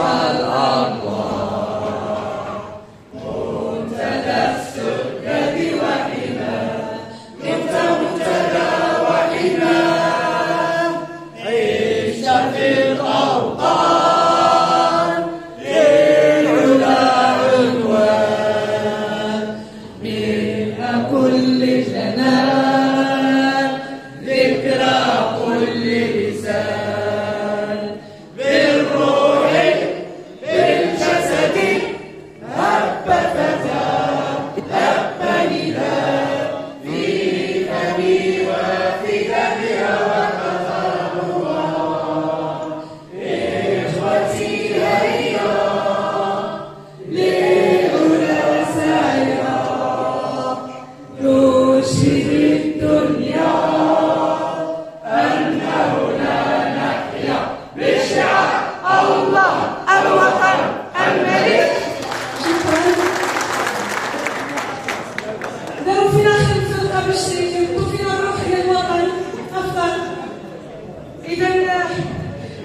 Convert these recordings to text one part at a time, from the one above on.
마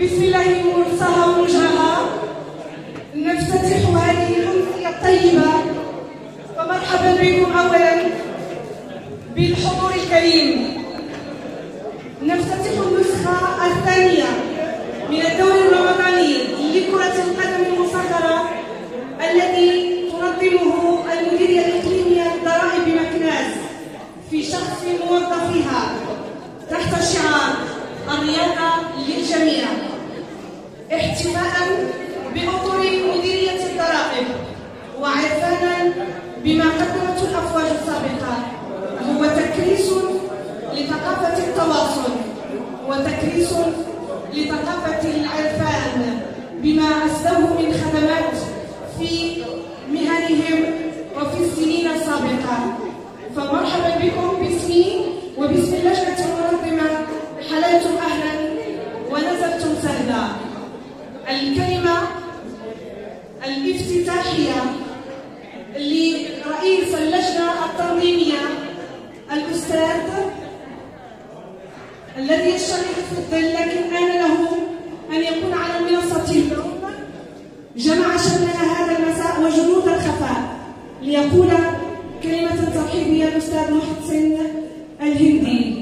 بسم الله مرسها ونجرها نفتتح هذه الأمسية الطيبة. ومرحبا بكم أولا بالحضور الكريم. نفتتح النسخة الثانية من الدوري الرمضاني لكرة القدم المصغرة الذي تنظمه المديرية الإقليمية للضرائب مكناس في شخص موظفيها تحت شعار الرياضة للجميع. شفاء بأطر مديرية الضرائب وعرفانا بما قدمته الأفواج السابقة هو تكريس لثقافة التواصل وتكريس لثقافة العرفان. الترحية لرئيس اللجنة التنظيمية الأستاذ الذي يشترك في الظل لكن آن له أن يكون على منصة اليوم جمع شملنا هذا المساء وجنود الخفاء ليقول كلمة ترحيبية الأستاذ محسن الهندي.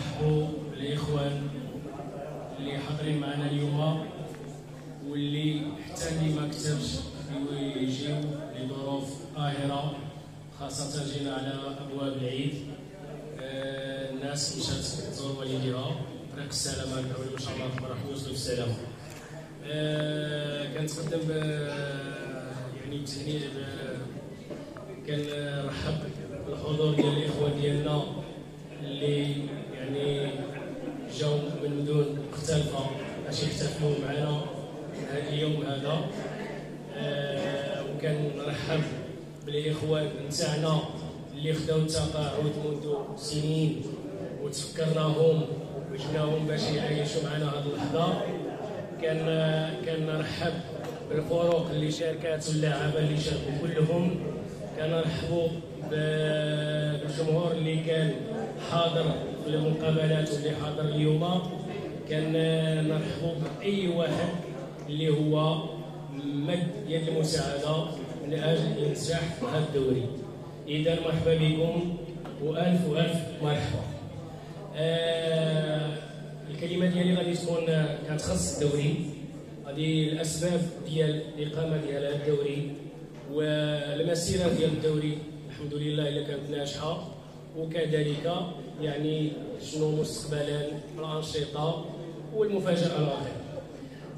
نرحبوا الاخوان اللي حاضرين معنا اليوم واللي حتى اللي ما كتبش يجيو لظروف قاهرة خاصة جينا على أبواب العيد. آه، الناس مشات تزور والديها. طريق السلامة نحاولوا إن شاء الله تبارك نوصلوا بالسلامه آه، كنتقدم يعني بتهنئه كنرحب بالحضور ديال الإخوة ديالنا. اللي يعني جاو من مدن مختلفه باش يحتفلوا معنا اليوم هذا. آه وكنرحب بالإخوان نتاعنا اللي خداو التقاعد منذ سنين وتفكرناهم وجبناهم باش يعيشوا معنا هذه اللحظة. كان كنرحب بالفرق اللي شاركات واللاعبه اللي شاركوا كلهم. كنرحبوا بالجمهور اللي كان حاضر في المقابلات واللي حاضر اليوم. كان نرحبوا باي واحد اللي هو مد يد المساعدة من أجل انجاح هذا الدوري. إذا مرحبا بكم وألف والف مرحبا. آه الكلمة ديالي غادي تكون كتخص الدوري. غادي الأسباب ديال الإقامة ديال هذا الدوري والمسيرة ديال الدوري. الحمد لله إلا كانت ناجحة. وكذلك يعني شنو مستقبلا الأنشطة والمفاجأة الأخيرة.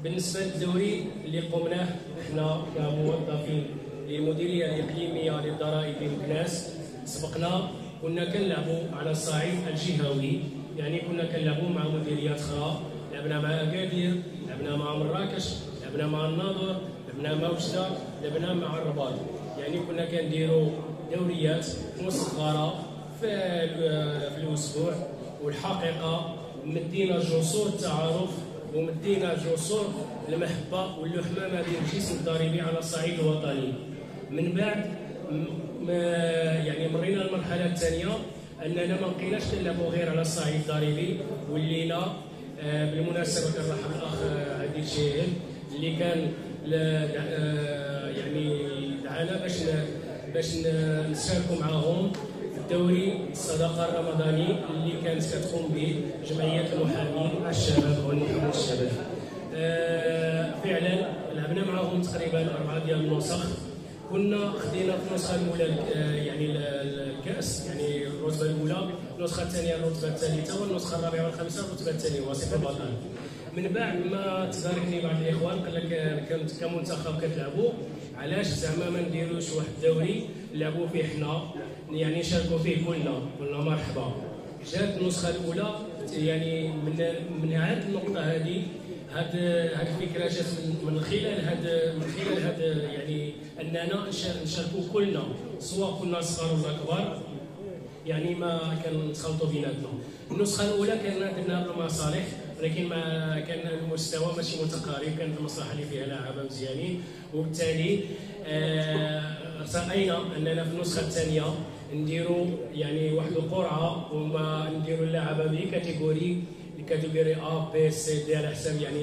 بالنسبة للدوري اللي قمناه إحنا كموظفين للمديريه الاقليميه للضرائب بمكناس سبقنا كنا كنلعبوا على الصعيد الجهوي. يعني كنا كنلعبوا مع مديريات أخرى لعبنا مع أكادير لعبنا مع مراكش لعبنا مع الناظر لعبنا مع وجده لعبنا مع الرباط. يعني كنا كنديروا دوريات مصغره في في الأسبوع والحقيقة مدينا جسور التعارف ومدينا جسور المحبة واللحمة ما بين الجسم الضريبي على الصعيد الوطني من بعد ما يعني مرينا المرحلة الثانية أننا ما بقيناش نلعبوا غير على الصعيد الضريبي ولينا آه، بالمناسبة كنرحب الأخ آه، عدي الشهيل اللي كان آه، يعني دعانا باش باش نشاركوا معاهم الدوري الصداقة الرمضاني اللي كانت كتقوم به جمعيه المحامين الشباب والمحامين الشباب. آه، فعلا لعبنا معاهم تقريبا أربعة ديال النسخ. كنا خدينا في النسخة الأولى آه، يعني الكأس يعني الرتبة الأولى النسخة الثانية الرتبة الثالثة والنسخة الرابعة والخامسة الرتبة الثانية وصف البطل من بعد ما تداركني بعض الإخوان قال لك كنت كمنتخب كتلعبوا. علاش زعما ما نديروش واحد الدوري نلعبوا فيه حنا؟ يعني نشاركوا فيه كلنا قلنا مرحبا. جات النسخة الأولى يعني من من هذه النقطة هذه هاد هاد الفكرة جات من خلال هاد من خلال هاد يعني أننا نشاركوا كلنا سواء كنا صغار ولا كبار يعني ما كنتخلطوا بيناتنا. النسخة الأولى كان درنا بالمصالح ولكن ما كان المستوى ماشي متقارب كانت المصلحة اللي فيها لاعبة مزيانين. وبالتالي آه رأينا أننا في النسخة الثانية نديروا يعني واحد القرعة وما نديروا اللاعبة ب catégorie ال catégorie A B C D على حساب يعني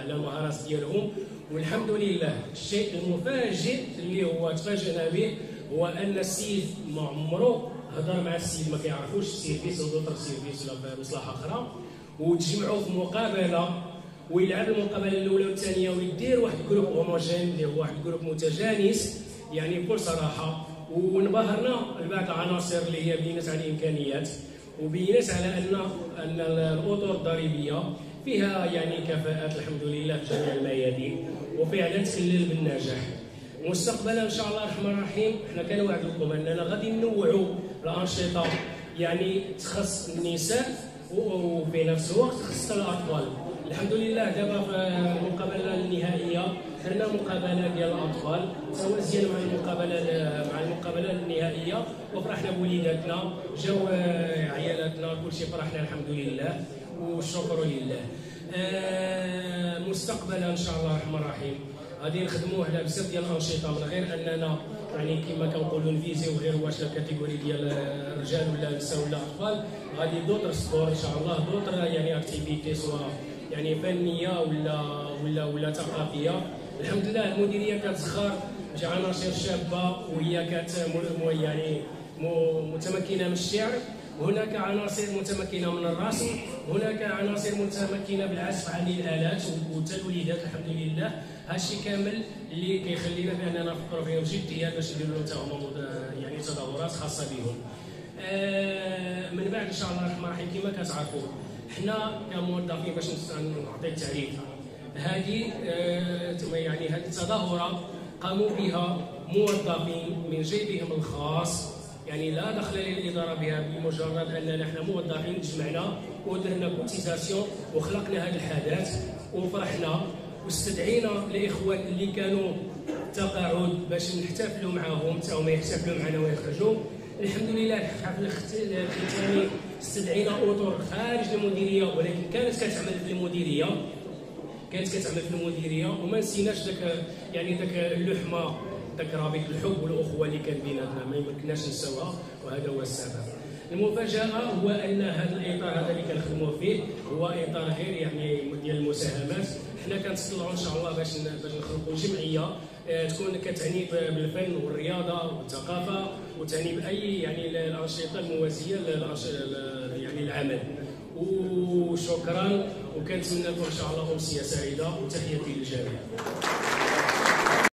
على المهارات ديالهم. والحمد لله الشيء المفاجئ اللي هو تفاجئنا به هو أن السيد ما عمره هضر مع السيد ما كيعرفوش ال service أو d'autres services ولا مصلحة أخرى. وتجمعوا في مقابله ويلعب المقابلة الأولى والثانية ويدير واحد ال groupe homogène اللي هو واحد ال groupe متجانس. يعني بكل صراحة ونبهرنا لبعض العناصر اللي هي بينت على الامكانيات وبينت على أن أن الأطر الضريبية فيها يعني كفاءات الحمد لله في جميع الميادين وفعلا تخلل بالنجاح. مستقبلا إن شاء الله الرحمن الرحيم حنا كنوعد لكم أننا غادي ننوعوا الأنشطة. يعني تخص النساء وفي نفس الوقت تخص الأطفال. الحمد لله دابا في المقابله النهائية درنا مقابلة ديال الأطفال. توازيا مع المقابلة مع المقابلة النهائية. وفرحنا بوليداتنا. جاو عيالاتنا كلشي فرحنا الحمد لله والشكر لله. آه، مستقبلا إن شاء الله الرحمن الرحيم. غادي نخدموا على بزاف ديال الانشطه من غير أننا يعني كما كنقولوا نفيزيو غير واش ال catégorie ديال الرجال ولا النساء ولا الأطفال غادي d'autres sports إن شاء الله d'autres يعني activités سواء يعني فنية ولا ولا ولا ثقافية. الحمد لله المديريه كتسخر عناصر شابة وهي كت يعني متمكنة من الشعر. هناك عناصر متمكنة من الرسم هناك عناصر متمكنة بالعزف عن الآلات والتوليدات الحمد لله. هادشي كامل اللي كيخلينا بأننا نفكروا فيهم بجديه باش نديروا لهم يعني تظاهرات خاصة بهم. آه من بعد إن شاء الله الرحمن الرحيم كما كتعرفوا حنا كموظفين باش نعطي التعريف. هذه آه يعني هذه التظاهرة قاموا بها موظفين من جيبهم الخاص يعني لا دخل للاداره بها بمجرد اننا نحن موظفين تجمعنا ودرنا كوتيزاسيون وخلقنا هذا الحدث وفرحنا واستدعينا الاخوان اللي كانوا تقاعد باش نحتفلوا معاهم حتى هما يحتفلوا معنا ويخرجوا. الحمد لله الحفل الختامي. استدعينا أطر خارج المديرية ولكن كانت كتعمل في المديرية. كانت كتعمل في المديرية وما نسيناش ذاك يعني ذاك اللحمة رابط الحب والاخوه اللي كان بيناتنا ما يمكنناش نساوها وهذا هو السبب. المفاجأة هو أن هذا الإطار هذا اللي كنخدموا فيه هو إطار غير يعني ديال المساهمات. حنا كنتطلعوا إن شاء الله باش باش نخلقوا جمعية آه، تكون كتعني بالفن والرياضة والثقافة وتعني بأي يعني الأنشطة الموازية يعني العمل. وشكرا وكنتمنى لكم إن شاء الله أمسية سعيدة وتحياتي للجميع.